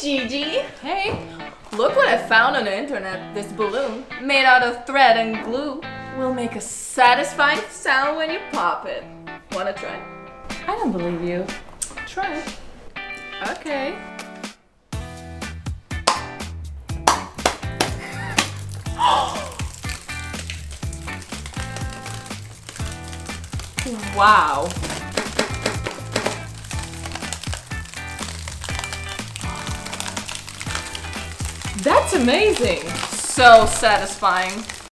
Gigi. Hey, look what I found on the internet. This balloon, made out of thread and glue, will make a satisfying sound when you pop it. Wanna try? I don't believe you. Try it. Okay. wow. That's amazing. So satisfying.